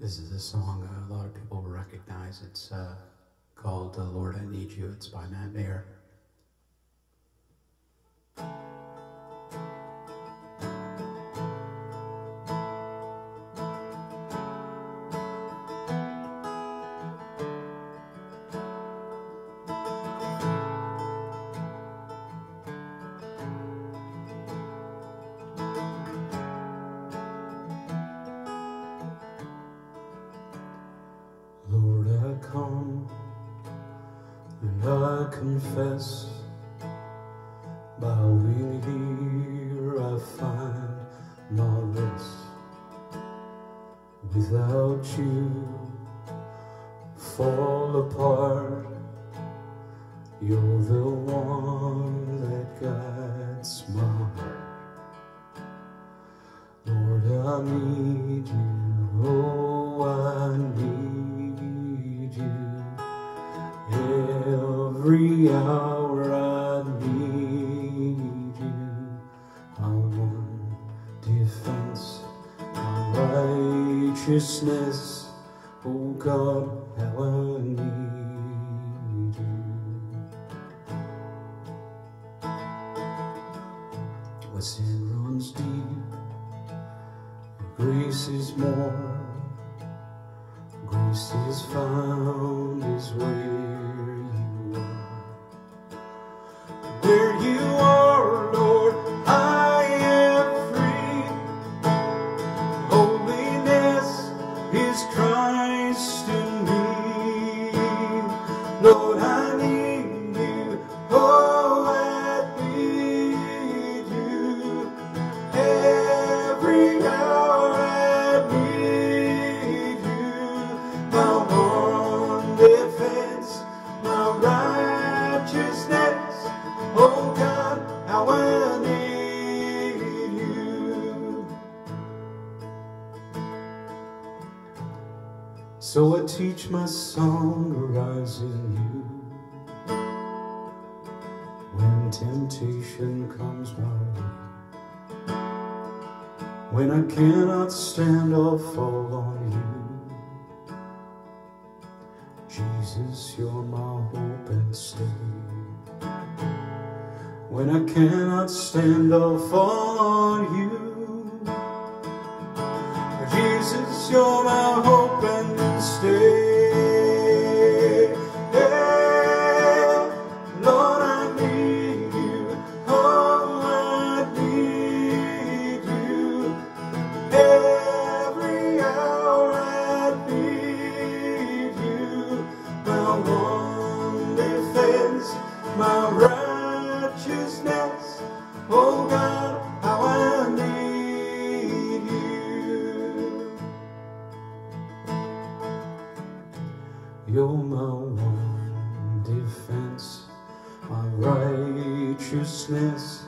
This is a song a lot of people recognize. It's uh, called uh, Lord, I Need You. It's by Matt Mayer. And I confess, bowing here I find my rest. Without you, fall apart. You're the one that guides my heart. Lord, I need Every hour I need you. My defense, my righteousness. Oh God, how I need you. Where sin runs deep, grace is more. Grace is found is where is Christ So I teach my song in you. When temptation comes my way, when I cannot stand or fall on you, Jesus, you're my hope and stay. When I cannot stand or fall on you, Jesus, you're my hope You're my one defense, my righteousness.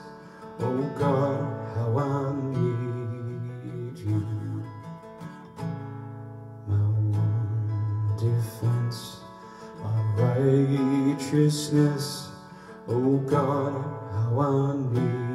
Oh God, how I need you. My one defense, my righteousness. Oh God, how I need